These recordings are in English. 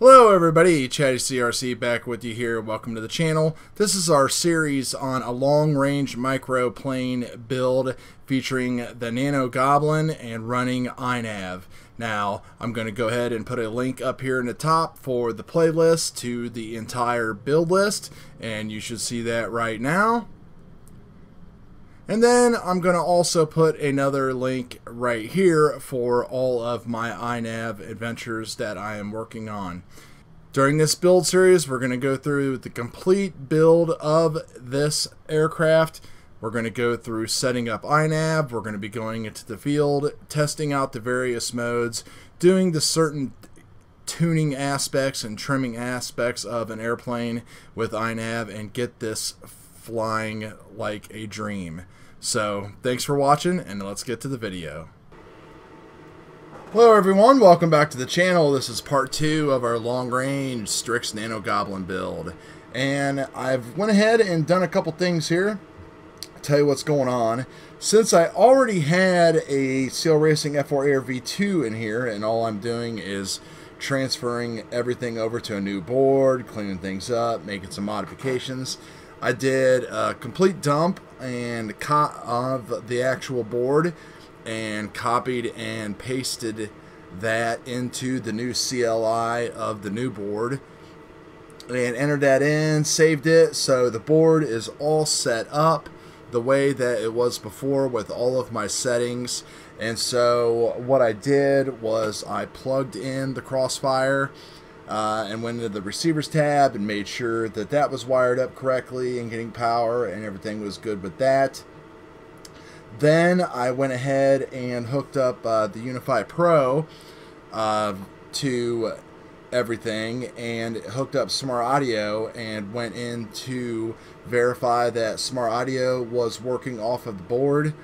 Hello everybody, Chatty CRC back with you here. Welcome to the channel. This is our series on a long-range microplane build featuring the Nano Goblin and running iNav. Now, I'm going to go ahead and put a link up here in the top for the playlist to the entire build list, and you should see that right now. And then I'm going to also put another link right here for all of my iNav adventures that I am working on. During this build series, we're going to go through the complete build of this aircraft. We're going to go through setting up iNav. We're going to be going into the field, testing out the various modes, doing the certain tuning aspects and trimming aspects of an airplane with iNav and get this flying like a dream. So thanks for watching and let's get to the video. Hello everyone, welcome back to the channel. This is part two of our long range Strix Nano Goblin build. And I've went ahead and done a couple things here. I'll tell you what's going on. Since I already had a CL Racing F4 Air V2 in here and all I'm doing is transferring everything over to a new board, cleaning things up, making some modifications. I did a complete dump and of the actual board and copied and pasted that into the new CLI of the new board and entered that in, saved it. So the board is all set up the way that it was before with all of my settings. And so what I did was I plugged in the Crossfire uh, and went into the receivers tab and made sure that that was wired up correctly and getting power and everything was good with that. Then I went ahead and hooked up uh, the Unify Pro uh, to everything and hooked up Smart Audio and went in to verify that Smart Audio was working off of the board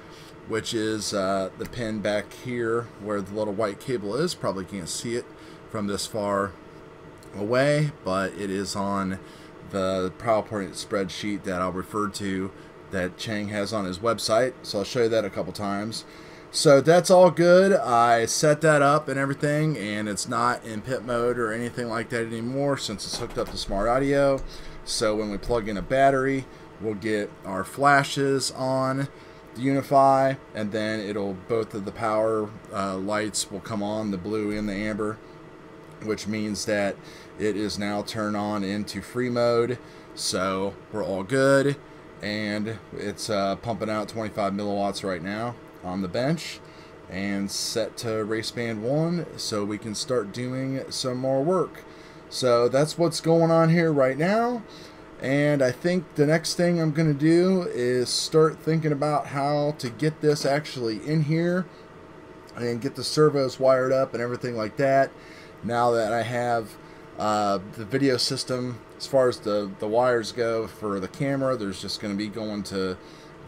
which is uh, the pin back here where the little white cable is. Probably can't see it from this far away, but it is on the PowerPoint spreadsheet that I'll refer to that Chang has on his website. So I'll show you that a couple times. So that's all good. I set that up and everything, and it's not in pit mode or anything like that anymore since it's hooked up to smart audio. So when we plug in a battery, we'll get our flashes on the Unify, and then it'll both of the power uh, lights will come on, the blue and the amber, which means that it is now turned on into free mode. So we're all good. And it's uh, pumping out 25 milliwatts right now on the bench and set to race band 1 so we can start doing some more work. So that's what's going on here right now. And I think the next thing I'm going to do is start thinking about how to get this actually in here and get the servos wired up and everything like that. Now that I have uh, the video system, as far as the, the wires go for the camera, there's just going to be going to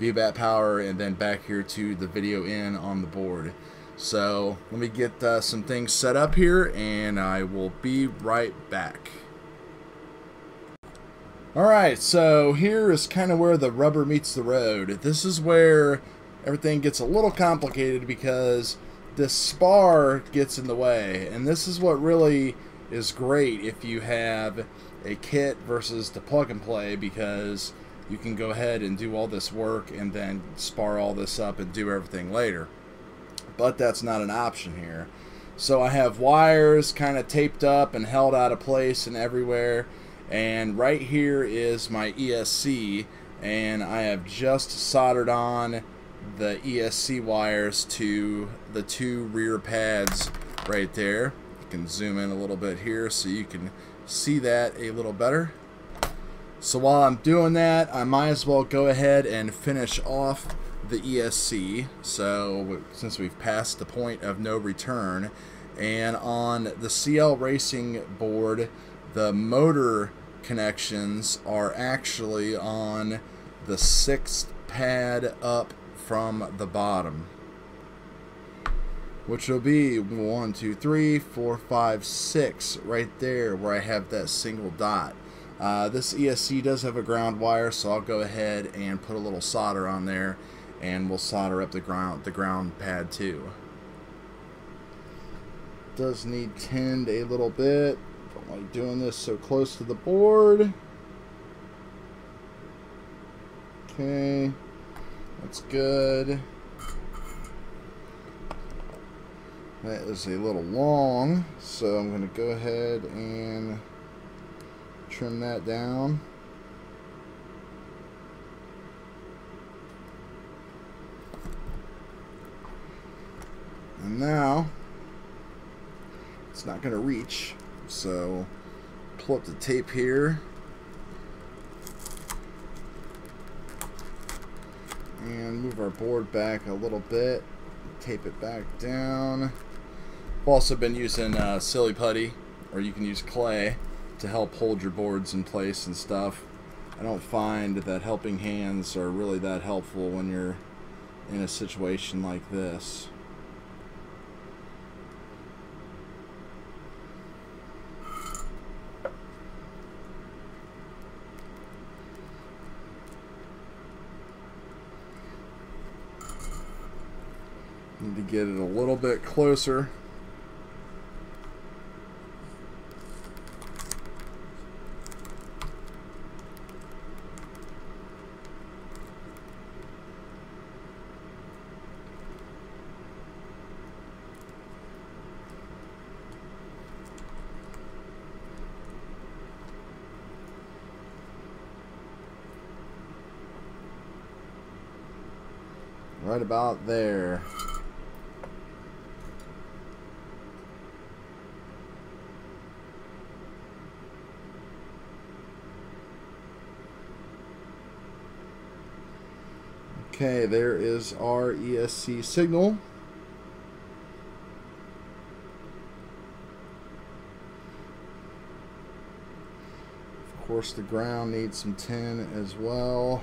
VBAT power and then back here to the video in on the board. So let me get uh, some things set up here and I will be right back. Alright, so here is kind of where the rubber meets the road. This is where everything gets a little complicated because this spar gets in the way. And this is what really is great if you have a kit versus the plug and play because you can go ahead and do all this work and then spar all this up and do everything later. But that's not an option here. So I have wires kind of taped up and held out of place and everywhere. And right here is my ESC. And I have just soldered on the ESC wires to the two rear pads right there. Can zoom in a little bit here so you can see that a little better. So while I'm doing that, I might as well go ahead and finish off the ESC. So since we've passed the point of no return, and on the CL Racing board, the motor connections are actually on the sixth pad up from the bottom which will be one, two, three, four, five, six, right there where I have that single dot. Uh, this ESC does have a ground wire, so I'll go ahead and put a little solder on there, and we'll solder up the ground the ground pad too. Does need tinned a little bit. Don't like doing this so close to the board. Okay, that's good. That is a little long, so I'm going to go ahead and trim that down. And now, it's not going to reach, so pull up the tape here. And move our board back a little bit. Tape it back down. I've also been using uh, Silly Putty, or you can use clay, to help hold your boards in place and stuff. I don't find that helping hands are really that helpful when you're in a situation like this. Need to get it a little bit closer. Right about there. Okay, there is our ESC signal. Of course, the ground needs some tin as well.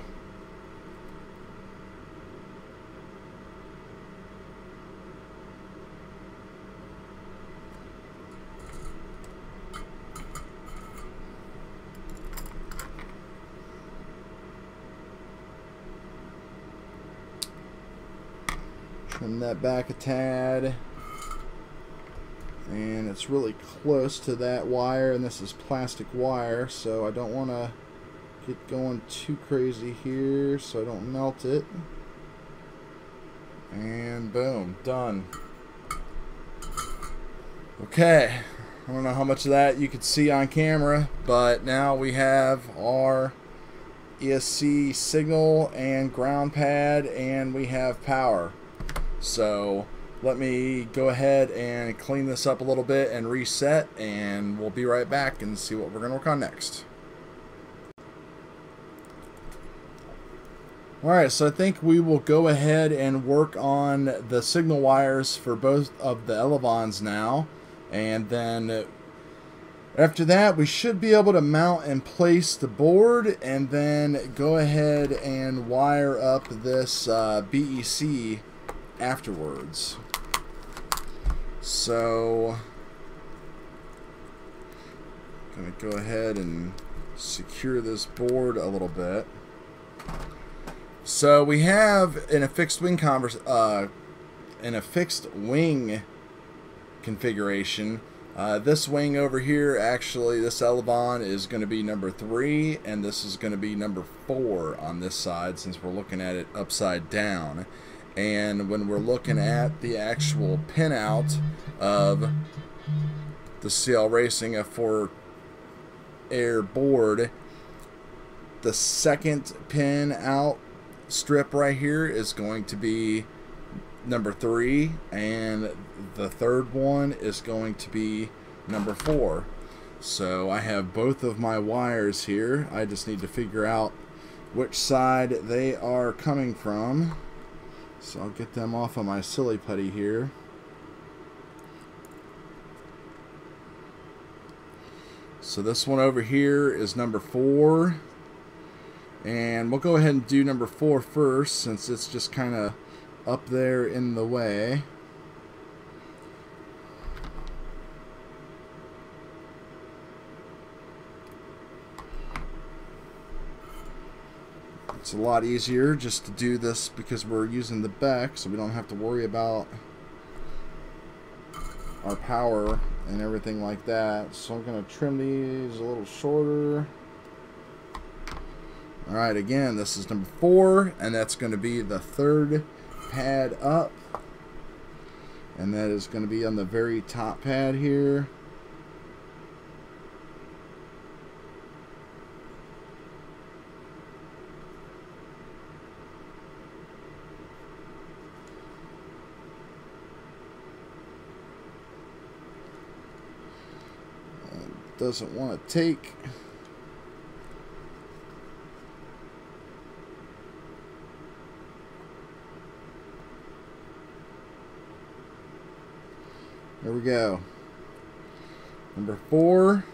Trim that back a tad. And it's really close to that wire, and this is plastic wire, so I don't want to get going too crazy here so I don't melt it. And boom, done. Okay, I don't know how much of that you could see on camera, but now we have our ESC signal and ground pad, and we have power. So let me go ahead and clean this up a little bit and reset and we'll be right back and see what we're going to work on next. Alright, so I think we will go ahead and work on the signal wires for both of the Elevons now. And then after that, we should be able to mount and place the board and then go ahead and wire up this uh, BEC afterwards. So, to go ahead and secure this board a little bit. So we have in a fixed wing converse, uh, in a fixed wing configuration. Uh, this wing over here, actually, this Elevon is going to be number three, and this is going to be number four on this side since we're looking at it upside down. And when we're looking at the actual pinout of the CL Racing F4 Air board, the second pin out strip right here is going to be number three, and the third one is going to be number four. So I have both of my wires here. I just need to figure out which side they are coming from. So I'll get them off of my silly putty here. So this one over here is number four. And we'll go ahead and do number four first since it's just kind of up there in the way. A lot easier just to do this because we're using the BEC, so we don't have to worry about our power and everything like that. So I'm going to trim these a little shorter. Alright, again, this is number four, and that's going to be the third pad up. And that is going to be on the very top pad here. Doesn't want to take There we go. Number four.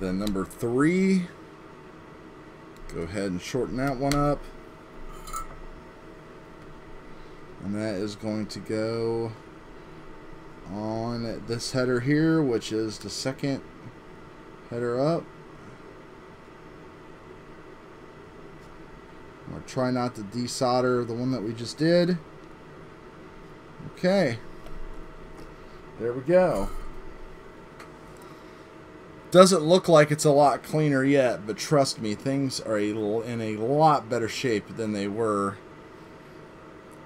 Then number three. Go ahead and shorten that one up. And that is going to go on this header here, which is the second header up. To try not to desolder the one that we just did. Okay. There we go. Doesn't look like it's a lot cleaner yet, but trust me, things are a, in a lot better shape than they were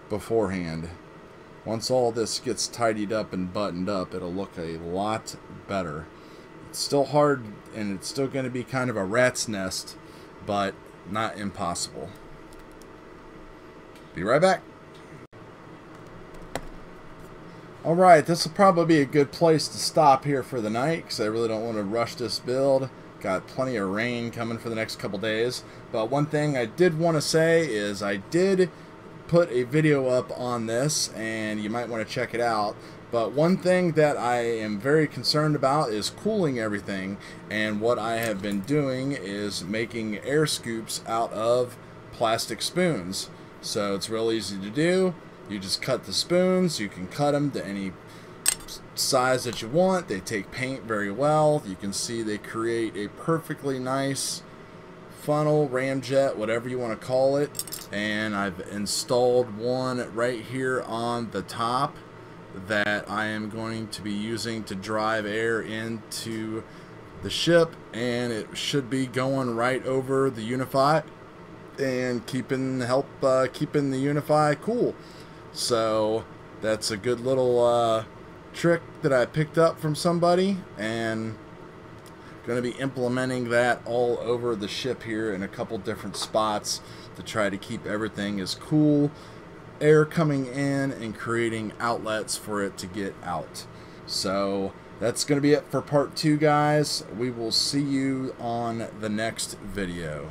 beforehand. Once all this gets tidied up and buttoned up, it'll look a lot better. It's still hard, and it's still going to be kind of a rat's nest, but not impossible. Be right back. Alright, this will probably be a good place to stop here for the night because I really don't want to rush this build. Got plenty of rain coming for the next couple days. But one thing I did want to say is I did put a video up on this and you might want to check it out. But one thing that I am very concerned about is cooling everything. And what I have been doing is making air scoops out of plastic spoons. So it's real easy to do. You just cut the spoons. You can cut them to any size that you want. They take paint very well. You can see they create a perfectly nice funnel, ramjet, whatever you want to call it. And I've installed one right here on the top that I am going to be using to drive air into the ship and it should be going right over the Unify and keeping help uh, keeping the Unify cool. So that's a good little uh, trick that I picked up from somebody and going to be implementing that all over the ship here in a couple different spots to try to keep everything as cool air coming in and creating outlets for it to get out. So that's going to be it for part two guys. We will see you on the next video